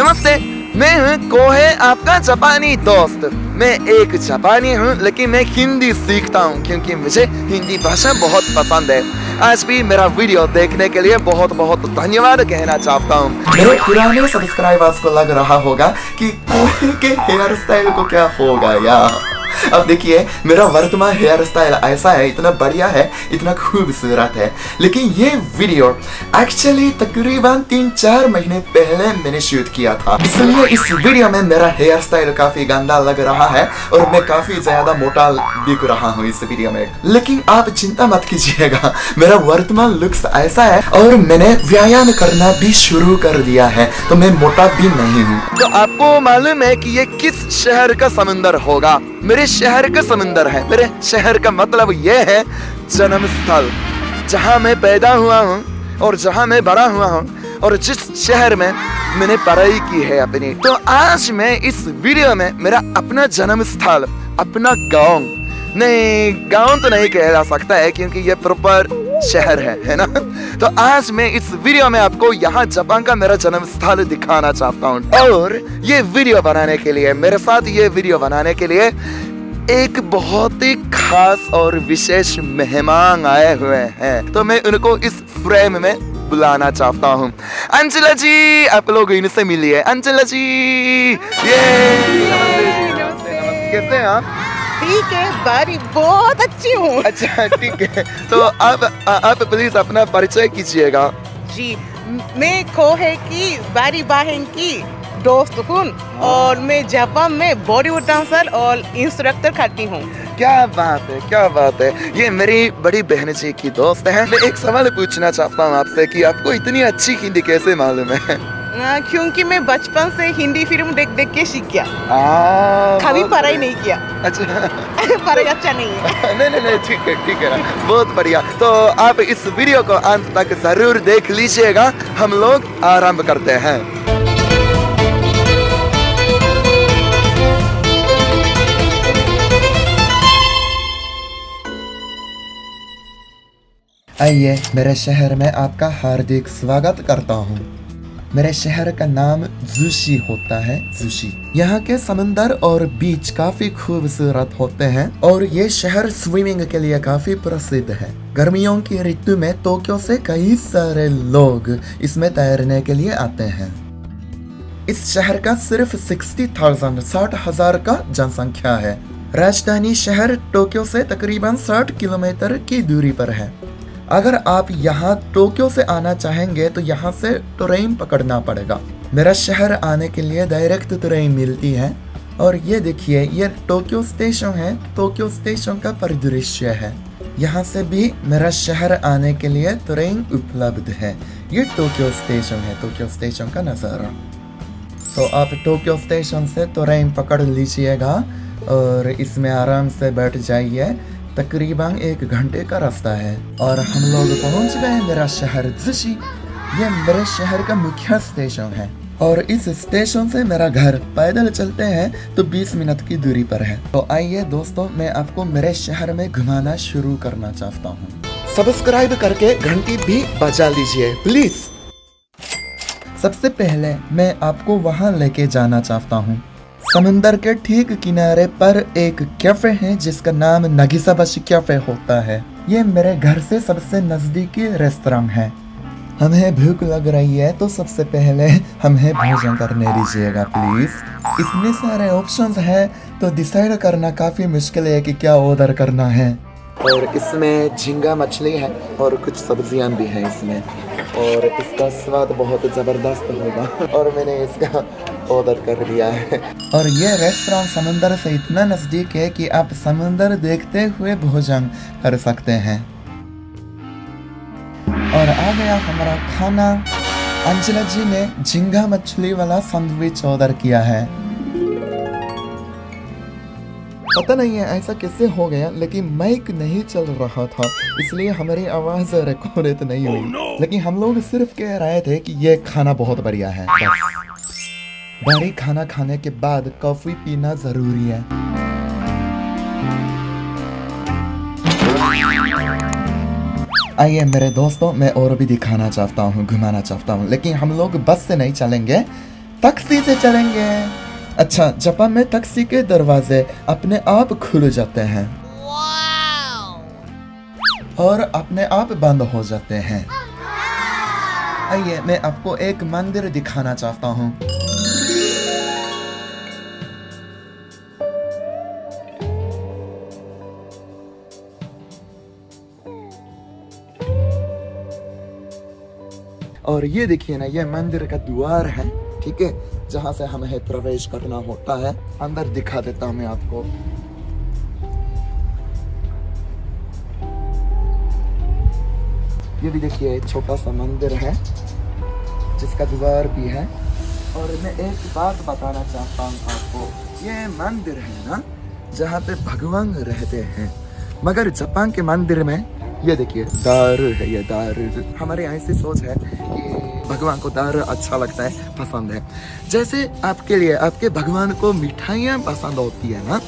नमस्ते, मैं हूँ कोहे, आपका जापानी दोस्त। मैं एक जापानी हूँ, लेकिन मैं हिंदी सीखता हूँ, क्योंकि मुझे हिंदी भाषा बहुत पसंद है। आज भी मेरा वीडियो देखने के लिए बहुत बहुत धन्यवाद कहना चाहता हूँ। मेरे पुराने सब्सक्राइबर्स को लग रहा होगा कि कोहे के हेयर स्टाइल को क्या होगा यार। अब देखिए, मेरा वर्तमान हेयर स्टाइल ऐसा है, इतना बढ़िया है, इतना खूबसूरत है। लेकिन ये वीडियो एक्चुअली तकरीबन तीन चार महीने पहले मैंने शूट किया था। इसलिए इस वीडियो में मेरा हेयर स्टाइल काफ़ी गंदा लग रहा है और मैं काफ़ी ज़्यादा मोटा दिख रहा हूँ इस वीडियो में। लेकिन आप चिंता मत कीजिएगा, मेरा वर्तमान लुक्स ऐसा है और मैंने व्यायाम करना भी शुरू कर दिया है तो मैं मोटा भी नहीं हूँ। तो आपको मालूम है कि ये किस शहर का समंदर होगा? मेरे शहर का समंदर है। मेरे शहर का मतलब ये है जन्म स्थल जहाँ मैं पैदा हुआ हूँ और जहाँ मैं बड़ा हुआ हूँ और जिस शहर में मैंने पढ़ाई की है अपनी। तो आज मैं इस वीडियो में मेरा अपना जन्म स्थल अपना गाँव, नहीं, गाँव तो नहीं कहा जा सकता है क्योंकि ये प्रॉपर शहर है है ना? तो आज मैं इस वीडियो में आपको यहाँ जापान का मेरा जन्म स्थल दिखाना चाहता हूँ। और ये वीडियो बनाने के लिए, मेरे साथ ये वीडियो बनाने के लिए एक बहुत ही खास और विशेष मेहमान आए हुए हैं। तो मैं उनको इस फ्रेम में बुलाना चाहता हूँ। अंजला जी आप लोग इनसे मिलिए। अंजला जी ये। कैसे हैं आप? ठीक है बारी बहुत अच्छी हूँ। अच्छा ठीक है। तो आप आप प्लीज़ अपना परिचय कीजिएगा। जी मैं खोहे की बारी बहन की। दोस्त हूँ और मैं जापान में बॉलीवुड डांसर और इंस्ट्रक्टर करती हूँ। क्या बात है क्या बात है। ये मेरी बड़ी बहन जी की दोस्त है। मैं एक सवाल पूछना चाहता हूँ आपसे कि आपको इतनी अच्छी हिंदी कैसे मालूम है? क्योंकि मैं बचपन से हिंदी फ़िल्म देख देख के सीख गया। कभी पढ़ाई नहीं किया। अच्छा। पढ़ाई अच्छा नहीं है। नहीं नहीं नहीं ठीक है ठीक है। बहुत बढ़िया। तो आप इस वीडियो को अंत तक ज़रूर देख लीजिएगा। हम लोग आरंभ करते हैं। आइए, मेरे शहर में आपका हार्दिक स्वागत करता हूँ। मेरे शहर का नाम जूशी होता है, जूशी। यहाँ के समंदर और बीच काफ़ी खूबसूरत होते हैं और ये शहर स्विमिंग के लिए काफ़ी प्रसिद्ध है। गर्मियों की ऋतु में टोक्यो से कई सारे लोग इसमें तैरने के लिए आते हैं। इस शहर का सिर्फ़ सिक्सटी थाउज़ेंड साठ हज़ार का जनसंख्या है। राजधानी शहर टोक्यो से तकरीबन 60 किलोमीटर की दूरी पर है। अगर आप यहाँ टोक्यो से आना चाहेंगे तो यहाँ से ट्रेन पकड़ना पड़ेगा। मेरा शहर आने के लिए डायरेक्ट ट्रेन मिलती है। और ये देखिए, ये टोक्यो स्टेशन है। टोक्यो स्टेशन का परिदृश्य है। यहाँ से भी मेरा शहर आने के लिए ट्रेन उपलब्ध है। ये टोक्यो स्टेशन है, टोक्यो स्टेशन का नज़ारा। तो आप टोक्यो स्टेशन से ट्रेन पकड़ लीजिएगा और इसमें आराम से बैठ जाइए। तकरीबन एक घंटे का रास्ता है। और हम लोग पहुँच गए मेरा शहर जुशी। ये मेरे शहर का मुख्य स्टेशन है। और इस स्टेशन से मेरा घर पैदल चलते हैं तो 20 मिनट की दूरी पर है। तो आइए दोस्तों, मैं आपको मेरे शहर में घुमाना शुरू करना चाहता हूँ। सब्सक्राइब करके घंटी भी बजा लीजिए प्लीज़ सबसे पहले मैं आपको वहाँ लेके जाना चाहता हूँ। समंदर के ठीक किनारे पर एक कैफ़े है, जिसका नाम नगिसाबाशी कैफ़े होता है। ये मेरे घर से सबसे नजदीकी रेस्तरा है। हमें भूख लग रही है तो सबसे पहले हमें भोजन करने दीजिएगा प्लीज़ इतने सारे ऑप्शंस हैं तो डिसाइड करना काफ़ी मुश्किल है कि क्या ऑर्डर करना है। और इसमें झींगा मछली है, और कुछ सब्ज़ियाँ भी हैं इसमें। और इसका स्वाद बहुत ज़बरदस्त होगा। और मैंने इसका ऑर्डर कर लिया है। और ये रेस्टोरेंट समुंदर से इतना नज़दीक है कि आप समुंदर देखते हुए भोजन कर सकते हैं। और आ गया हमारा खाना। अंजला जी ने झींगा मछली वाला सैंडविच ऑर्डर किया है। पता नहीं है ऐसा कैसे हो गया लेकिन माइक नहीं चल रहा था इसलिए हमारी आवाज़ रिकॉर्ड नहीं हुई। लेकिन हम लोग सिर्फ़ कह रहे थे कि ये खाना बहुत बढ़िया है। बस। बड़ी खाना खाने के बाद कॉफ़ी पीना ज़रूरी है। आइए मेरे दोस्तों मैं और भी दिखाना चाहता हूँ घुमाना चाहता हूँ लेकिन हम लोग बस से नहीं चलेंगे टैक्सी से चलेंगे। अच्छा जापान में टैक्सी के दरवाजे अपने आप खुल जाते हैं। और अपने आप बंद हो जाते हैं। आइए मैं आपको एक मंदिर दिखाना चाहता हूँ। और ये देखिए ना, ये मंदिर का द्वार है, ठीक है, जहाँ से हमें प्रवेश करना होता है। अंदर दिखा देता हूँ मैं आपको। ये भी देखिए छोटा सा मंदिर है, जिसका द्वार भी है। और मैं एक बात बताना चाहता हूँ आपको, ये मंदिर है ना, जहाँ पे भगवान रहते हैं। मगर जापान के मंदिर में, ये देखिए, दारू है, ये दारू। हमारे यहाँ ऐसी सोच है भगवान को दारू अच्छा लगता है, पसंद है। जैसे आपके लिए, आपके भगवान को मिठाइयाँ पसंद होती है ना,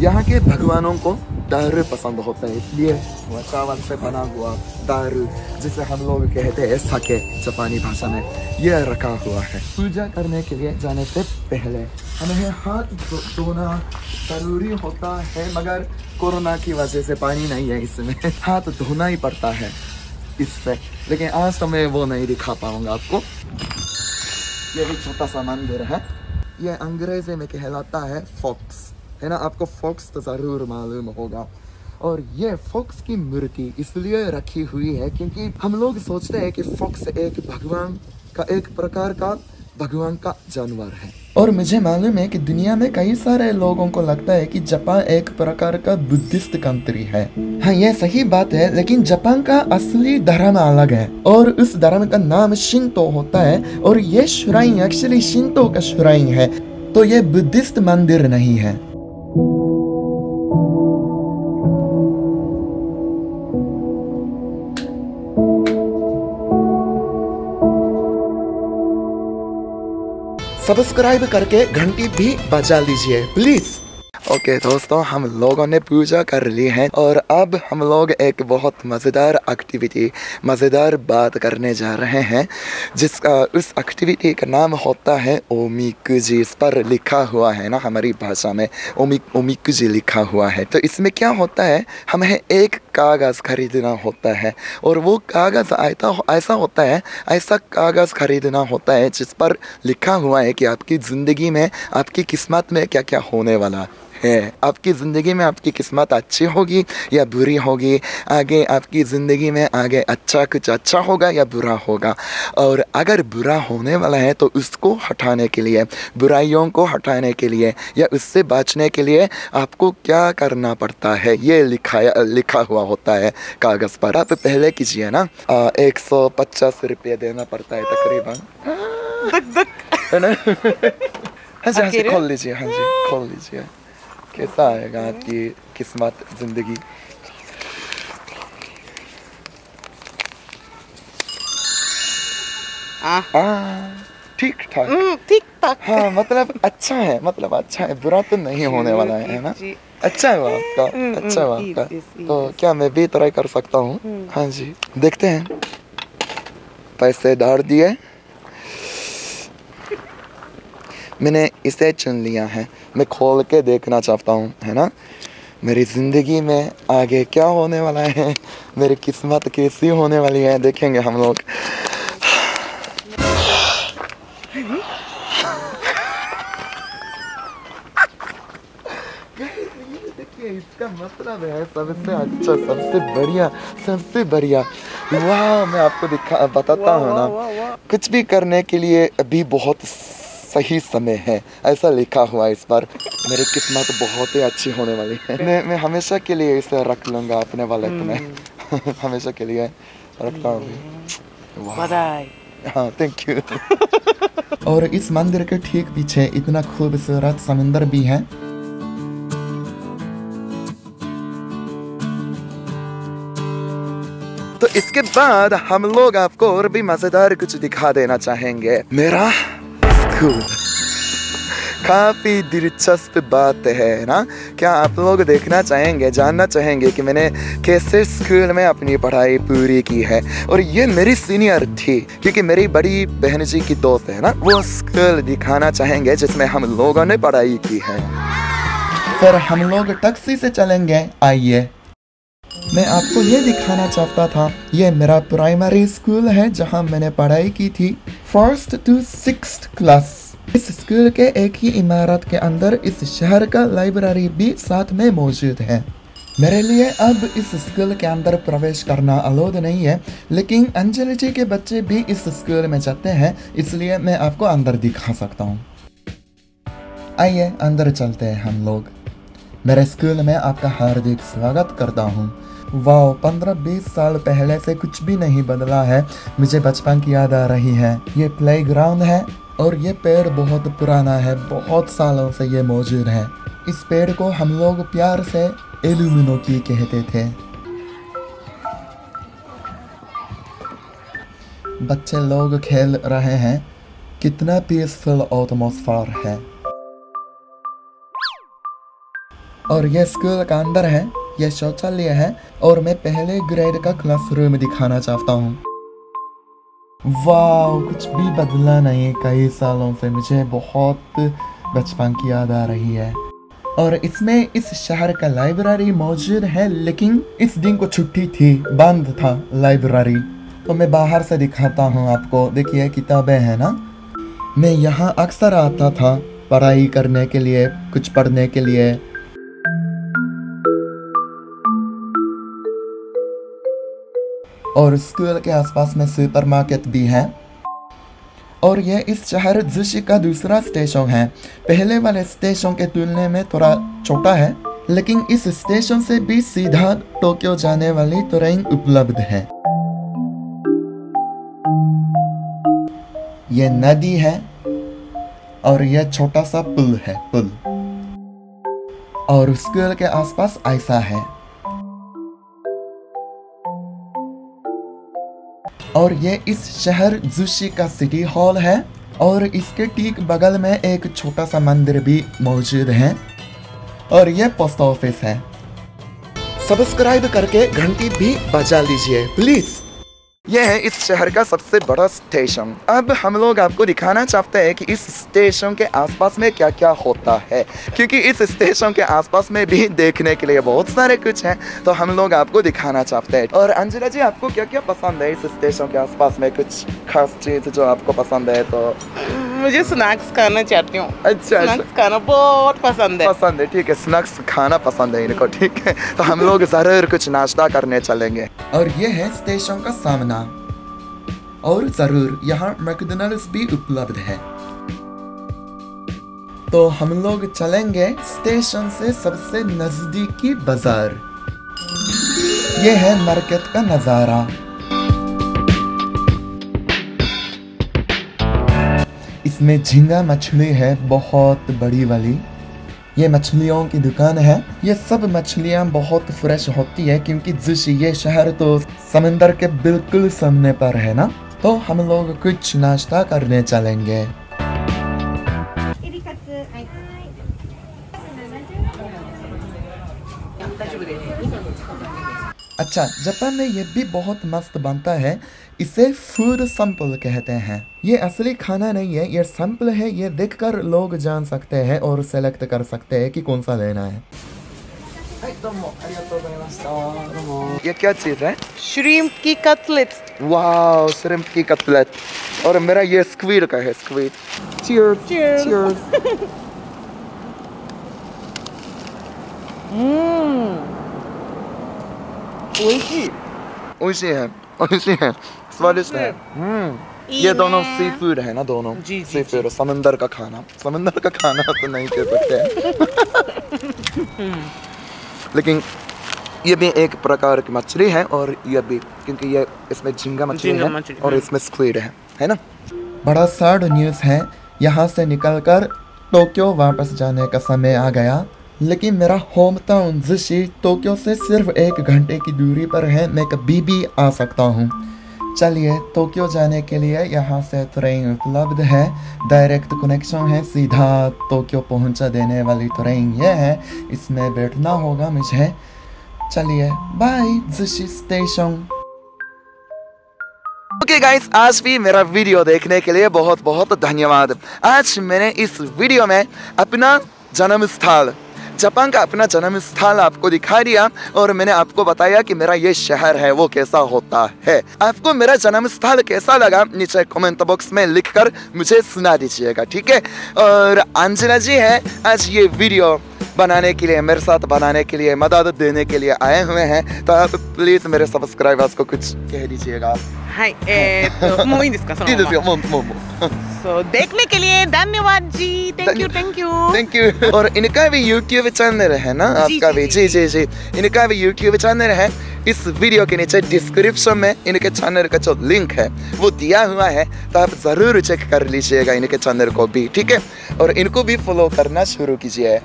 यहाँ के भगवानों को दारू पसंद होता है, इसलिए चावल से बना हुआ दारू जिसे हम लोग कहते हैं सके, जापानी भाषा में, यह रखा हुआ है। पूजा करने के लिए जाने से पहले हमें हाथ धोना ज़रूरी होता है, मगर कोरोना की वजह से पानी नहीं है इसमें। हाथ धोना ही पड़ता है। इससे। लेकिन आज तो मैं वो नहीं दिखा पाऊँगा आपको। ये भी छोटा सा मंदिर है। ये अंग्रेज़ी में कहलाता है फॉक्स है ना? आपको फॉक्स तो ज़रूर मालूम होगा। और ये फॉक्स की मूर्ति इसलिए रखी हुई है क्योंकि हम लोग सोचते हैं कि फॉक्स एक भगवान का एक प्रकार का भगवान का जानवर है। और मुझे मालूम है कि दुनिया में कई सारे लोगों को लगता है कि जापान एक प्रकार का बुद्धिस्ट कंट्री है। हाँ ये सही बात है, लेकिन जापान का असली धर्म अलग है, और उस धर्म का नाम शिंतो होता है, और ये श्राइन एक्चुअली शिंतो का श्राइन है तो ये बुद्धिस्ट मंदिर नहीं है। सब्सक्राइब करके घंटी भी बजा लीजिए प्लीज़ ओके okay, दोस्तों हम लोगों ने पूजा कर ली है और अब हम लोग एक बहुत मज़ेदार एक्टिविटी मज़ेदार बात करने जा रहे हैं जिसका उस एक्टिविटी का नाम होता है ओमिक जी इस पर लिखा हुआ है ना हमारी भाषा में ओमिक ओमिक जी लिखा हुआ है। तो इसमें क्या होता है हमें एक कागज़ खरीदना होता है और वो कागज़ ऐसा ऐसा होता है, ऐसा कागज़ खरीदना होता है जिस पर लिखा हुआ है कि आपकी ज़िंदगी में आपकी किस्मत में क्या क्या होने वाला है। आपकी ज़िंदगी में आपकी किस्मत अच्छी होगी या बुरी होगी? आगे आपकी ज़िंदगी में आगे अच्छा कुछ अच्छा होगा या बुरा होगा? और अगर बुरा होने वाला है तो उसको हटाने के लिए, बुराइयों को हटाने के लिए या उससे बचने के लिए आपको क्या करना पड़ता है? ये लिखाया, लिखा हुआ होता है कागज़ पर। आप पहले कीजिए ना एक सौ पचास रुपये देना पड़ता है तकरीबन। है ना? हाँ जी हाँ जी खोल लीजिए हाँ जी खोल लीजिए। कैसा आएगा आपकी किस्मत ज़िंदगी? ठीक ठाक। ठीक ठाक। हाँ मतलब अच्छा है मतलब अच्छा है बुरा तो नहीं होने वाला है है ना? अच्छा है वो आपका अच्छा है वो आपका तो क्या मैं भी ट्राई कर सकता हूँ? हाँ जी देखते हैं। पैसे डाल दिए। मैंने इसे चुन लिया है। मैं खोल के देखना चाहता हूँ है ना? मेरी ज़िंदगी में आगे क्या होने वाला है? मेरी किस्मत कैसी होने वाली है? देखेंगे हम लोग। देखिए इसका मतलब है सबसे अच्छा सबसे बढ़िया सबसे बढ़िया। वाह मैं आपको दिखा बताता हूँ ना। कुछ भी करने के लिए अभी बहुत सही समय है ऐसा लिखा हुआ इस पर मेरी किस्मत बहुत ही अच्छी होने वाली है। मैं, मैं हमेशा के लिए इसे रख लूँगा अपने वालेट में। हमेशा के लिए रखता हूँ। हाँ थैंक यू और इस मंदिर के ठीक पीछे इतना खूबसूरत समुंदर भी है। तो इसके बाद हम लोग आपको और भी मज़ेदार कुछ दिखा देना चाहेंगे। मेरा स्कूल काफ़ी दिलचस्प बात है ना? क्या आप लोग देखना चाहेंगे, जानना चाहेंगे कि मैंने कैसे स्कूल में अपनी पढ़ाई पूरी की है? और ये मेरी सीनियर थी, क्योंकि मेरी बड़ी बहन जी की दोस्त है ना? वो स्कूल दिखाना चाहेंगे जिसमें हम लोगों ने पढ़ाई की है। फिर हम लोग टैक्सी से चलेंगे। आइए। मैं आपको ये दिखाना चाहता था, ये मेरा प्राइमरी स्कूल है जहाँ मैंने पढ़ाई की थी फ़र्स्ट टू सिक्स क्लास इस स्कूल के एक ही इमारत के अंदर इस शहर का लाइब्रेरी भी साथ में मौजूद है। मेरे लिए अब इस स्कूल के अंदर प्रवेश करना अलोद नहीं है, लेकिन अंजलि जी के बच्चे भी इस स्कूल में जाते हैं, इसलिए मैं आपको अंदर दिखा सकता हूँ। आइए, अंदर चलते हैं हम लोग। मेरे स्कूल में आपका हार्दिक स्वागत करता हूँ। वाह, पंद्रह बीस साल पहले से कुछ भी नहीं बदला है। मुझे बचपन की याद आ रही है। ये प्ले ग्राउंड है और ये पेड़ बहुत पुराना है। बहुत सालों से ये मौजूद है। इस पेड़ को हम लोग प्यार से एलुमिनो की कहते थे। बच्चे लोग खेल रहे हैं। कितना पीसफुल एटमॉस्फेयर है। और ये स्कूल का अंदर है। ये शौचालय है और मैं पहले ग्रेड का क्लासरूम दिखाना चाहता हूँ। वाह कुछ भी बदला नहीं। कई सालों से मुझे बहुत बचपन की याद आ रही है। और इसमें इस शहर का लाइब्रेरी मौजूद है, लेकिन इस दिन को छुट्टी थी, बंद था लाइब्रेरी तो मैं बाहर से दिखाता हूँ आपको। देखिए, किताबें हैं ना? मैं यहाँ अक्सर आता था पढ़ाई करने के लिए, कुछ पढ़ने के लिए। और स्कूल के आसपास में सुपरमार्केट भी है। और यह इस शहर जुशी का दूसरा स्टेशन है। पहले वाले स्टेशन के तुलने में थोड़ा छोटा है, लेकिन इस स्टेशन से भी सीधा टोक्यो जाने वाली ट्रेन उपलब्ध है। ये नदी है और यह छोटा सा पुल है, पुल। और स्कूल के आसपास ऐसा है। और ये इस शहर जुशी का सिटी हॉल है और इसके ठीक बगल में एक छोटा सा मंदिर भी मौजूद है और ये पोस्ट ऑफ़िस है। सब्सक्राइब करके घंटी भी बजा लीजिए प्लीज़ यह है इस शहर का सबसे बड़ा स्टेशन अब हम लोग आपको दिखाना चाहते हैं कि इस स्टेशन के आसपास में क्या क्या होता है। क्योंकि इस स्टेशन के आसपास में भी देखने के लिए बहुत सारे कुछ हैं तो हम लोग आपको दिखाना चाहते हैं। और अंजना जी, आपको क्या क्या पसंद है इस स्टेशन के आसपास में? कुछ खास चीज़ जो आपको पसंद है तो मुझे स्नैक्स खाना चाहती हूँ। अच्छा स्नैक्स खाना बहुत पसंद है। पसंद है ठीक है स्नैक्स खाना पसंद है इनको ठीक है। तो हम लोग ज़रूर कुछ नाश्ता करने चलेंगे। और ये है स्टेशन का सामना। और ज़रूर यहाँ मैकडोनल्ड्स भी उपलब्ध है। तो हम लोग चलेंगे स्टेशन से सबसे नजदीकी बाज़ार। ये है मार्केट का नज़ारा। इसमें झींगा मछली है, बहुत बड़ी वाली। ये मछलियों की दुकान है। ये सब मछलियाँ बहुत फ्रेश होती है, क्योंकि जिस ये शहर तो समंदर के बिल्कुल सामने पर है ना? तो हम लोग कुछ नाश्ता करने चलेंगे। अच्छा जापान में ये भी बहुत मस्त बनता है। इसे फ़ूड सैंपल कहते हैं। ये असली खाना नहीं है ये सैंपल है ये देखकर लोग जान सकते हैं और सेलेक्ट कर सकते हैं कि कौन सा लेना है। ये क्या चीज़ है? श्रीम की कटलेट्स वाह श्रिम्प की कटलेट और मेरा ये स्क्वीड का है स्क्वीड चीयर्स Cheers. ओइशी ओइशी है ओइशी है स्वादिष्ट है हम्म ये दोनों सी फ़ूड है ना दोनों जी, जी, सी फ़ूड समंदर का खाना समंदर का खाना तो नहीं कह सकते लेकिन ये भी एक प्रकार की मछली है और ये भी क्योंकि ये इसमें झींगा मछली है और। इसमें स्क्विड है है ना बड़ा सैड न्यूज़ है यहाँ से निकलकर टोक्यो वापस जाने का समय आ गया। लेकिन मेरा होम टाउन जिशी टोक्यो से सिर्फ़ एक घंटे की दूरी पर है, मैं कभी भी आ सकता हूँ। चलिए, टोक्यो जाने के लिए यहाँ से ट्रेन उपलब्ध है। डायरेक्ट कनेक्शन है, सीधा टोक्यो पहुँचा देने वाली ट्रेन ये है। इसमें बैठना होगा मुझे। चलिए bye Zushi station okay guys आज भी मेरा वीडियो देखने के लिए बहुत बहुत धन्यवाद। आज मैंने इस वीडियो में अपना जन्म स्थल जापान का अपना जन्म स्थल आपको दिखा दिया और मैंने आपको बताया कि मेरा ये शहर है, वो कैसा होता है। आपको मेरा जन्म स्थल कैसा लगा, नीचे कमेंट बॉक्स में लिखकर मुझे सुना दीजिएगा, ठीक है? और अंजना जी है, आज ये वीडियो बनाने के लिए मेरे साथ बनाने के लिए मदद देने के लिए आए हुए हैं तो आप प्लीज मेरे सब्सक्राइबर्स को कुछ कह दीजिएगा はい、えー、っと、もういいんですか、そのままいいですよもうもうもう So, देखने के लिए धन्यवाद जी thank you thank you thank you और इनका भी YouTube चैनल है ना जी, आपका भी जी, जी जी जी इनका भी YouTube चैनल है इस वीडियो के नीचे डिस्क्रिप्शन में इनके चैनल का जो लिंक है वो दिया हुआ है तो आप जरूर चेक कर लीजिएगा इनके चैनल को भी ठीक है और इनको भी फॉलो करना शुरू कीजिए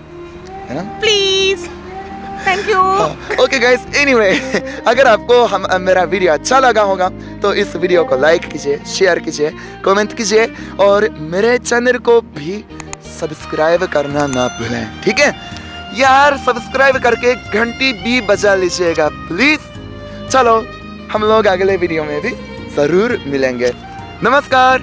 है ना? Please thank you okay guys anyway अगर आपको हम मेरा वीडियो अच्छा लगा होगा तो इस वीडियो को लाइक कीजिए शेयर कीजिए कमेंट कीजिए और मेरे चैनल को भी सब्सक्राइब करना ना भूलें ठीक है? यार सब्सक्राइब करके घंटी भी बजा लीजिएगा प्लीज़ चलो हम लोग अगले वीडियो में भी ज़रूर मिलेंगे। नमस्कार।